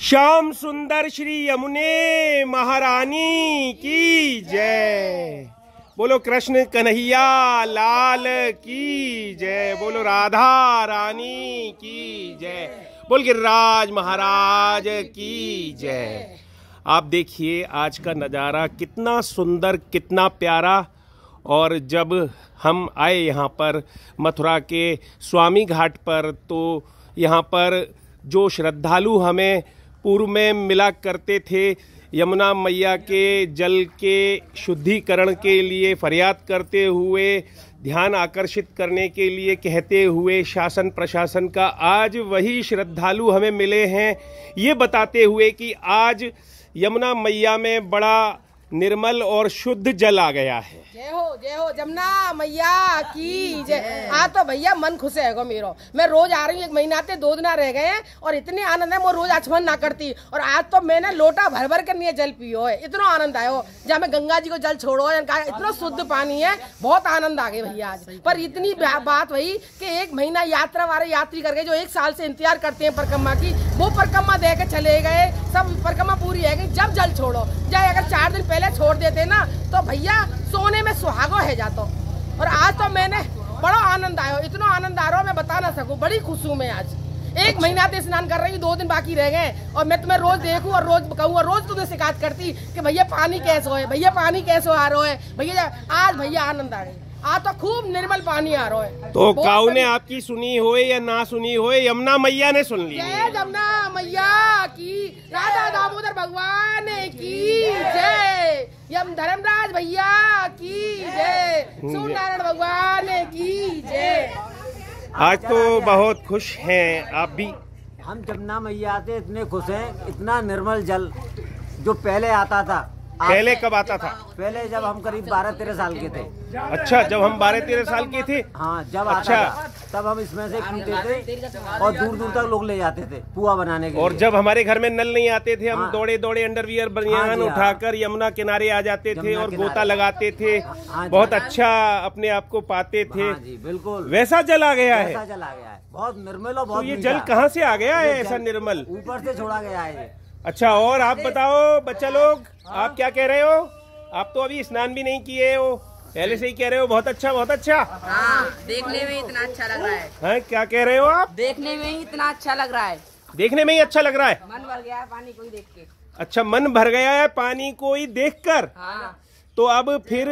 श्याम सुंदर श्री यमुने महारानी की जय। बोलो कृष्ण कन्हैया लाल की जय। बोलो राधा रानी की जय। बोल गिरिराज महाराज की जय। आप देखिए आज का नज़ारा कितना सुंदर, कितना प्यारा। और जब हम आए यहाँ पर मथुरा के स्वामी घाट पर तो यहाँ पर जो श्रद्धालु हमें पूर्व में मिला करते थे। यमुना मैया के जल के शुद्धिकरण के लिए फरियाद करते हुए, ध्यान आकर्षित करने के लिए कहते हुए शासन प्रशासन का आज वही श्रद्धालु हमें मिले हैं। ये बताते हुए कि आज यमुना मैया में बड़ा निर्मल और शुद्ध जल आ गया है। जय हो जय हो जमुना मैया की जय। आज तो भैया मन खुश है मेरो। मैं रोज आ रही हूँ एक महीना ते दो दिन रह गए हैं और इतने आनंद है मैं रोज आचमन ना करती। और आज तो मैंने लोटा भर भर कर नहीं जल पियो है। इतना आनंद आयो जहाँ मैं गंगा जी को जल छोड़ो है इतना शुद्ध पानी है बहुत आनंद आ गए भैया आज। पर इतनी बात वही की एक महीना यात्रा वाले यात्री करके जो एक साल से इंतज़ार करते हैं परिक्रमा की वो परिक्रमा दे के चले गए। जल छोड़ो। चाहे अगर चार दिन पहले छोड़ देते ना तो भैया सोने में सुहागो है जातो। और आज तो मैंने बड़ा आनंद आयो। इतना आनंद आ रहा मैं बता ना सकूँ। बड़ी खुश हूँ मैं आज। एक महीना से स्नान कर रही हूँ दो दिन बाकी रह गए और मैं तुम्हें रोज देखूँ और रोज कहूँ और रोज तुम्हें शिकायत करती कि भैया पानी कैसे हो? भैया पानी कैसे आ रहा है? भैया आज भैया आनंद आ गए आज तो खूब निर्मल पानी आ रहा है। तो काऊ ने आपकी सुनी हो या ना सुनी हो यमुना मैया ने सुन ली जय यमुना मैया। दामोदर भगवान की जय। यम धर्मराज भैया की जय। सूर्यनारायण भगवान की जय। आज तो बहुत खुश हैं आप भी। हम जमुना मैया आते इतने खुश हैं इतना निर्मल जल जो पहले आता था पहले कब आता था? पहले जब हम करीब बारह तेरह साल के थे। अच्छा जब हम बारह तेरह साल के थे? हाँ जब अच्छा। आता था, तब हम इसमें से पीते थे और दूर दूर तक लोग ले जाते थे पुआ बनाने के और लिए। जब हमारे घर में नल नहीं आते थे हम हाँ। दौड़े दौड़े अंडरवियर हाँ बनियान हाँ। उठाकर यमुना किनारे आ जाते थे और गोता लगाते थे। हाँ बहुत अच्छा अपने आप को पाते थे। हाँ बिल्कुल। वैसा जल आ गया है। चला गया है। बहुत निर्मल और तो बहुत ये जल कहाँ से आ गया है ऐसा निर्मल? ऊपर से छोड़ा गया है अच्छा और आप बताओ बच्चा लोग आप क्या कह रहे हो? आप तो अभी स्नान भी नहीं किए हो। पहले से ही कह रहे हो बहुत अच्छा बहुत अच्छा। हाँ देखने में इतना अच्छा लग रहा है। हैं क्या कह रहे हो आप? देखने में ही इतना अच्छा लग रहा है। देखने में ही अच्छा लग रहा है? मन भर गया है पानी को ही देख के। अच्छा मन भर गया है पानी को ही देखकर? हाँ। तो अब फिर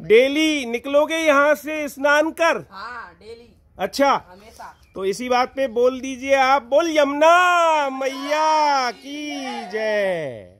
डेली निकलोगे यहाँ से स्नान कर? हाँ डेली। अच्छा। हमेशा। तो इसी बात पे बोल दीजिए आप बोल यमुना मैया की जय।